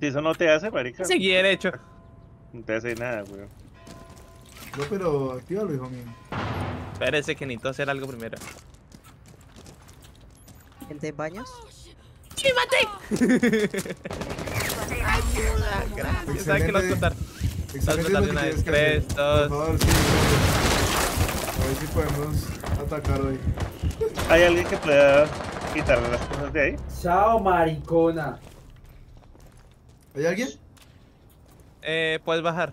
Si eso no te hace, marica, Seguí derecho. no te hace nada, weón. No, pero actívalo, hijo mío. Espérese que necesito hacer algo primero. ¿Gente en baños? Gracias. ¿Sabes que lo vas a contar? Lo de tienes que tres, hacer. dos. Por favor, sí. A ver si podemos atacar hoy. ¿Hay alguien que pueda quitarle las cosas de ahí? Chao, maricona. ¿Hay alguien? Eh, puedes bajar.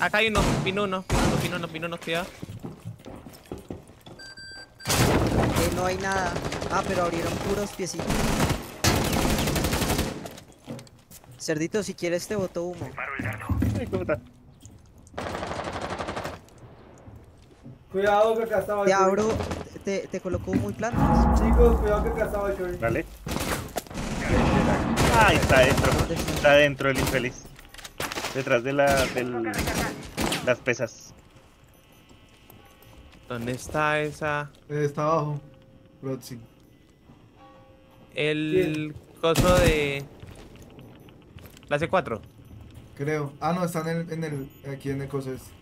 Acá hay uno, vino uno, vino uno, vino uno, vino uno, cuidado. Eh, no hay nada. Ah, pero abrieron puros piecitos. Cerdito, si quieres te boto humo. Ay, puta. Cuidado que acá estaba Te abro, te, te coloco humo y plantas. Chicos, cuidado que acá estaba. Dale. Ay, está adentro. ¿Dónde está? Adentro el infeliz. Detrás de la, del, las pesas. ¿Dónde está esa? Eh, está abajo. Roxy. El coso de... La C4. Creo. Ah, no, están en, en el. Aquí en el coso este.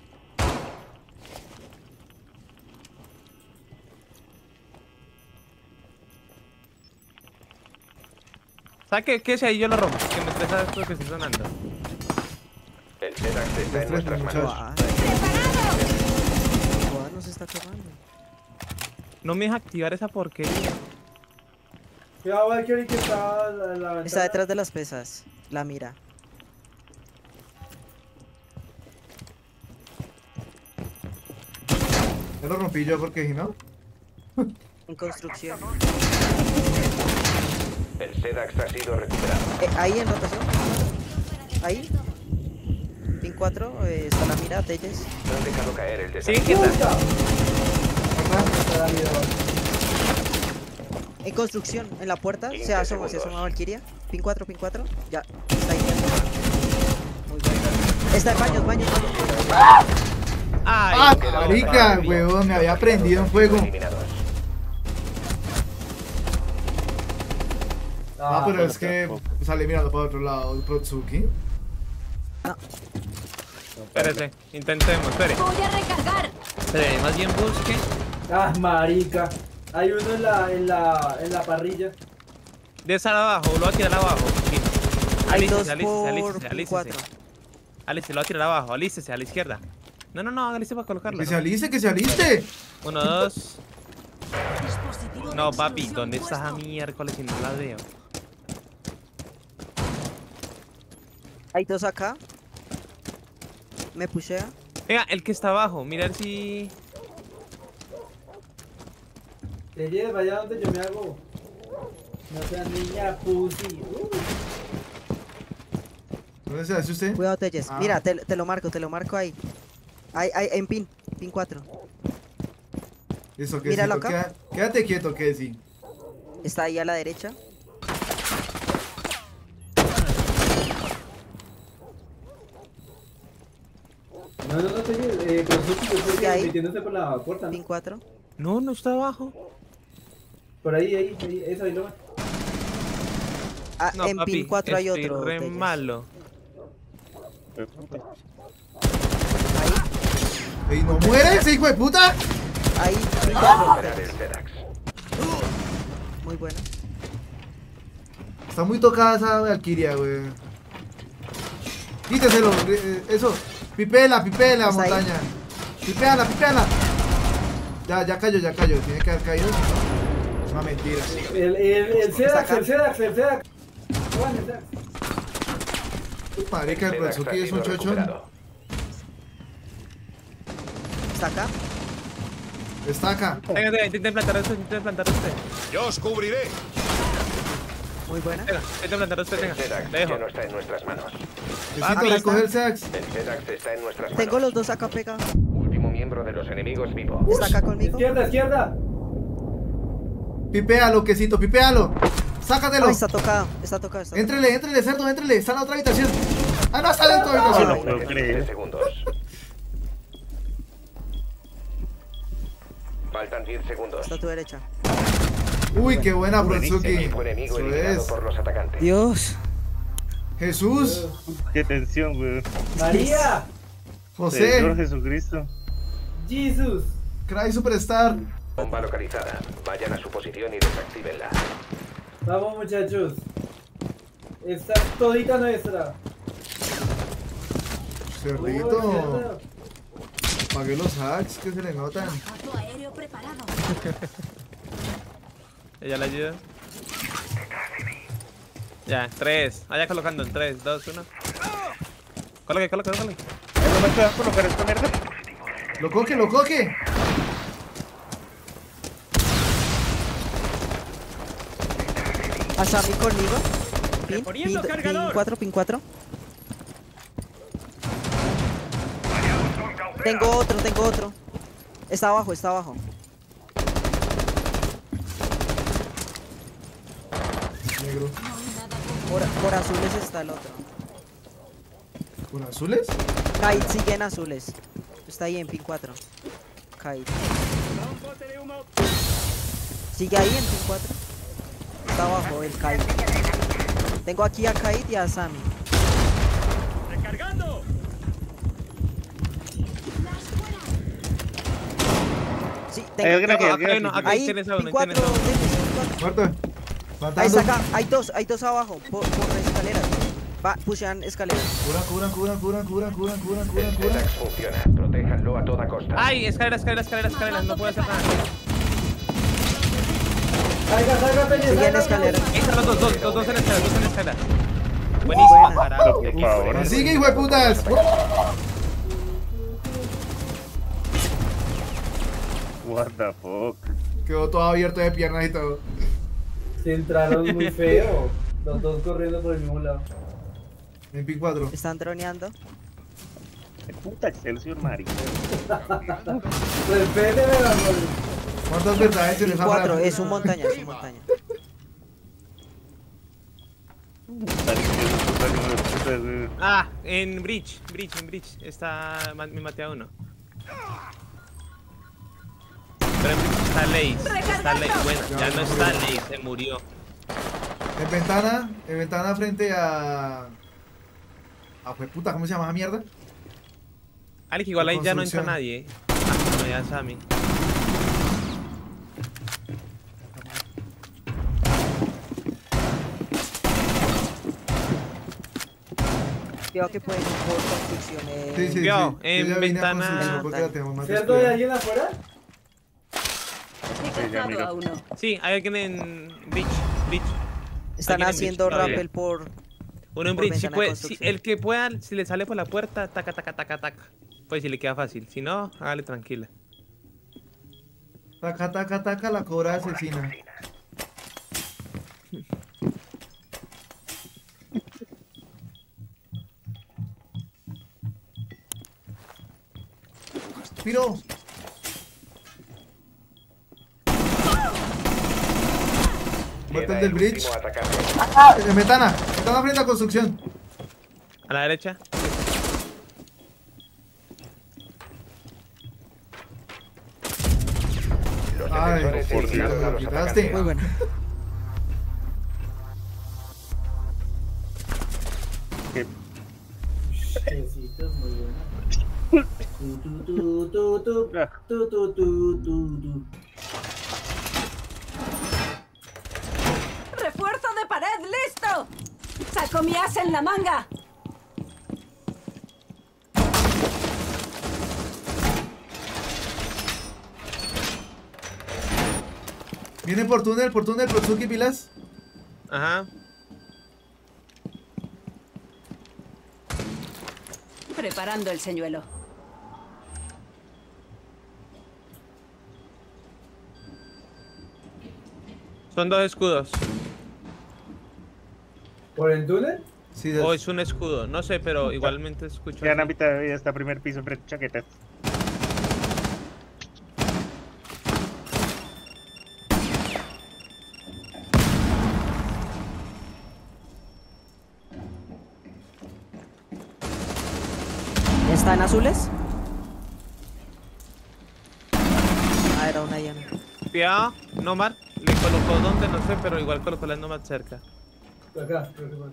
¿Sabes qué? ¿Qué es ahí? Yo lo rompo. Que me estresa esto que estoy sonando. El Zedax está en nuestras manos. muchachos. Guau. Guau, no se está quemando. No me deja activar esa porquería. Cuidado, Valkyrie, que está la, en la ventana. Está detrás de las pesas. La mira. Ya lo rompí yo porque si no. En construcción. El Zedax ha sido recuperado. Eh, ahí en rotación. Ahí. Pin 4, eh, está la mira, Telles. No han dejado caer el Sí, la mira. En construcción, en la puerta, se 15 asoma, se asoma Valkyria. Pin 4, pin 4. Ya, está ahí. Muy bien. Está en baños, baños, baños. Ay, ¡Ah, quedó marica, huevón! Me había prendido en fuego. Ah, pero bueno, es que sale mirando para otro lado, Protsuki. espérese. Intentemos, espere. Voy a recargar. Espere, más bien busque. Ah, marica. Hay uno en la, en la, en la parrilla. De esa abajo, lo va a tirar abajo. Hay dos Alícese, alícese, por. 4. Alícese, lo va a tirar abajo. Alícese, a la izquierda. No, no, no, alícese para colocarlo. Que se ¿no? aliste, que se aliste. Uno, dos. No, papi, ¿dónde está esa miércoles si no la veo? Hay dos acá. Me pushea. Venga, el que está abajo, mirar si. Te lleves vaya donde yo me hago. No seas niña pussy. Uh. ¿Dónde se hace usted? Cuidado, Telles. Ah. Mira, te, te lo marco, te lo marco ahí. Ahí, ahí, en pin. Pin 4. Listo, que Míralo sí. acá. queda- Quédate quieto, que sí. Está ahí a la derecha. No, no, no lleves. Eh, pero sí, yo estoy ¿Y ahí? metiéndose por la puerta. ¿no? Pin 4. No, no está abajo. Por ahí, ahí, ahí. Eso ahí lo va. Ah, No, en papi, pin 4 hay estoy otro. re malo. Ahí, ¡Ey, no muere ese hijo de puta! ahí. Pin 4. Recuperar el Zedax. Muy bueno. Está muy tocada esa Valkyria, güey. Quíteselo, eh, eso. Pipela, pipela, ¿Está ahí? montaña. Pipeala, pipeala. Ya, ya cayó, ya cayó. Tiene que haber caído. Es una mentira. El, el, el Zedax, acá. el Zedax, el Zedax. Marica, el Protsuki es un chochón. recuperado. Está acá. Está acá. Venga, venga, intenten plantar esto, intenten plantar usted. Yo os cubriré. Muy buena. Venga, intenten plantar usted, El. Zedax Le dejo. ya no está en nuestras manos. Necesito recoger el. El Zedax está en nuestras manos. Tengo los dos acá pegados. Último miembro de los enemigos vivo. Está acá conmigo. Izquierda, izquierda. Pipealo, quesito, pipealo. Sácatelo. Ay, está tocado. Está tocado. Está tocado. Éntrele, éntrele, cerdo, éntrele. Está en la otra habitación. Ah, no, está dentro de la habitación. lo puedo Quedan creer. 10 segundos. Faltan 10 segundos. Está a tu derecha. Uy, qué buena. Bronzuki. Por los atacantes. Dios. Jesús, Qué tensión, weón. María, José, Señor Jesucristo. Jesus. Cry Superstar. Bomba localizada. Vayan a su posición y desactívenla. Vamos muchachos. Esta es todita nuestra. Cerrito. Uy, Pagué los hacks que se le notan. Aéreo preparado. Ella le ayuda. Ya, tres. Vaya colocando en tres, dos, uno. Coloque, coloque, coloque. No me puedo colocar esta mierda. Lo coque, lo coque. A Sammy conmigo. Pin, pin, pin 4, pin 4. Tengo otro, tengo otro. Está abajo, está abajo. Negro. Por, por azules está el otro. ¿Con azules? Kite sigue en azules. Está ahí en pin 4. Kite. Sigue ahí en pin 4. Está abajo el Kite. Tengo aquí a Kite y a Sammy. Sí, Hay tengo, aquí, Acá aquí. acá ahí, tienes a pin uno, 4. tienes a uno. Muerto. Ahí está acá, hay dos, hay dos abajo, por, por escaleras. Va, pushean escaleras. Cubran, cubran, cubran, cubran, cubran, El cubran. Zetax funciona. Protéjanlo a toda costa. Ay, escalera, escalera, escalera, escalera. No puedo hacer nada. Salga, salga, Peña, Sigue en salga, escalera. Ahí están los dos, dos, dos, dos en escalera, dos en escalera. Buenísimo, Buena. carajo. Sigue, hijo de putas. What the fuck. Quedó todo abierto de piernas y todo. Se entraron muy feo. Los dos corriendo por el mismo lado. Pin 4. Están droneando. Qué puta Excelsior, marica. Respéteme, amor. ¿Cuántas verdades les 4, habrá? es un montaña, es un montaña. Ah, en Bridge, Bridge, en Bridge. Está. Me maté a uno. Está Lace. Está Lace. Bueno, ya no está Lace, se murió. En ventana, en ventana frente a. A fue puta, ¿cómo se llama esa mierda? Alex, igual ahí ya no entra nadie. Ah, no, ya Sammy. Creo que pueden ir por construcciones. Sí, sí, sí. En ventana- ¿Cierto hay alguien afuera? Sí, ya miro. hay alguien en Bridge. Bridge. Están haciendo todavía. rappel por. Uno en Por Bridge. Si puede, si, el que pueda, si le sale por la puerta, taca, taca, taca, taca. Pues si le queda fácil. Si no, hágale tranquila. Taca, taca, taca, la cobra asesina. Piro, Muerto el del el bridge. en ventana, ventana frente a construcción. A la derecha. Ay, por Dios, lo quitaste. Muy Besitos, muy buena. ¡Saco mi as en la manga! Viene por túnel, por túnel, por Suki Pilas. Ajá. Preparando el señuelo. Son dos escudos. ¿Por el túnel? Sí, de- O es un escudo. No sé, pero igualmente escucho. Quedan a así. mitad de vida hasta primer piso frente chaquetas. ¿Están azules? Ah, era una llana. Cuidado, no mar. Le Colocó donde, no sé, pero igual colocó la más cerca. Acá, creo que fue.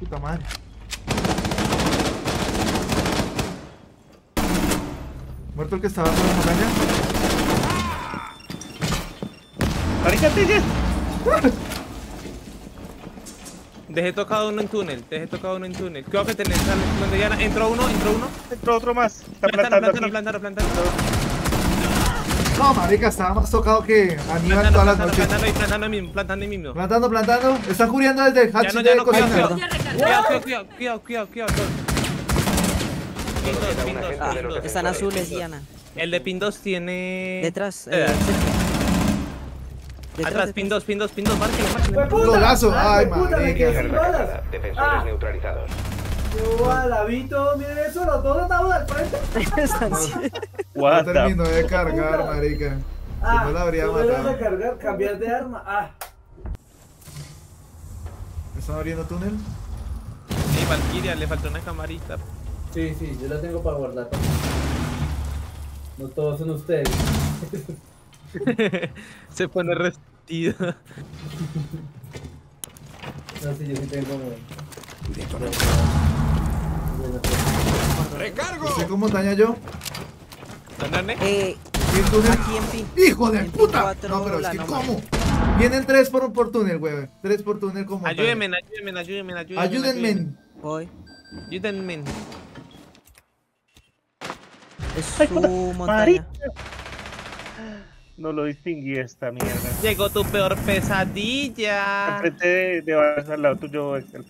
Puta madre. Muerto el que estaba por la montaña. Marica, te llegas. Dejé tocado uno en túnel, dejé tocado uno en túnel. Creo que tenés donde ya entró uno, entró uno. Entró otro más. Está Plantando, plantando plantando. No, marica, estaba más tocado que Aníbal Plantando, todas las plantando, noches. plantando y plantando ahí mismo, plantando ahí mismo. Plantando, plantando. Están cubriendo desde el Ya hatch no, de cocina. cuidado. Cuidado, cuidado, cuidado, cuidado, están azules, Diana. El de pin 2 tiene... Detrás. Detrás, Atrás, pin detrás. 2, pin 2, pin 2, márquelo, márquelo. ¡Fue puta! Golazo. ¡Ah, Ay, atacada. Defensores Ah. neutralizados. Yo miren eso, los dos estamos al frente. No terminó de cargar, marica. Si Ah, no la habría tú debes matado. recargar, cambiar de arma. Ah, ¿Me están abriendo túnel? Sí, Valkyria, le faltó una camarita. sí, sí, yo la tengo para guardar. No todos son ustedes. Se pone restido. No, sí, yo sí tengo. ¿Estoy con montaña yo? ¿Dónde ande? Eh, aquí en pin. ¡Hijo de puta! No, pero es que. ¿cómo? Vienen tres por, por túnel, güey. Tres por túnel como. Ayúdenme, ayúdenme, ayúdenme, ayúdenme. Ayúdenme. Voy. Ayúdenme. Es su montaña. No lo distinguí esta mierda. Llegó tu peor pesadilla. Enfrente de, de Vargas, al lado tuyo, Excel.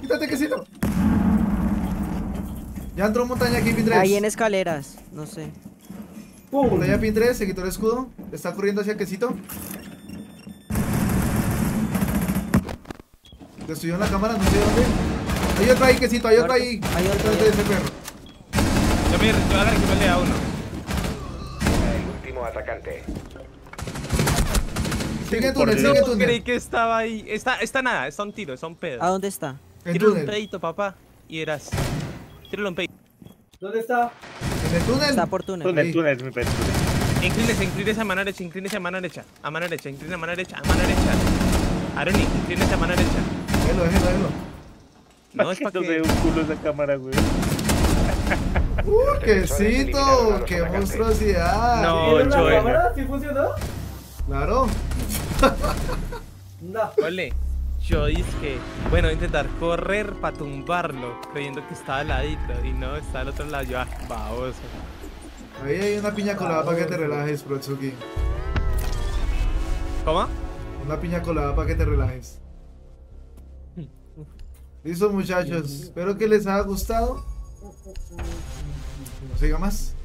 Quítate, quesito. Ya entró montaña aquí, pin 3. Ahí en escaleras. No sé. ¡Pum! Montaña pin 3, se quitó el escudo. Está corriendo hacia quesito. Destruyó en la cámara, no sé dónde. Hay otro ahí, quesito, hay otro ahí. Hay otro, de ese perro. Yo me yo agarré que pelea a uno. El último atacante. Sigue túnel, sigue No creí túnel. que estaba ahí. Está, está nada, está un tiro, está un pedo. ¿A dónde está? En Tírale un túnel. pedito, papá. Y eras. Tírale un pedito. ¿Dónde está? En el túnel. Está por túnel. Túnel, túnel, mi perro. Inclínese, inclínese a mano derecha, inclínese a mano derecha. A mano derecha, inclínese a mano derecha, a mano derecha. Aroni, inclínese a mano derecha. Déjalo, déjalo, déjalo. No es para que. un culo esa cámara, güey. ¡Uh, quesito! ¡Qué monstruosidad! No. ¿Vieron la Joel. cámara? ¿Sí funcionó? Claro. No. Ole, yo dije que, bueno, voy a intentar correr para tumbarlo, creyendo que estaba al ladito y no, está al otro lado. Yo, ah, baboso. Ahí hay una piña colada para que te relajes, Protsuki. ¿Cómo? Una piña colada para que te relajes. Listo, muchachos. Espero que les haya gustado. No siga más.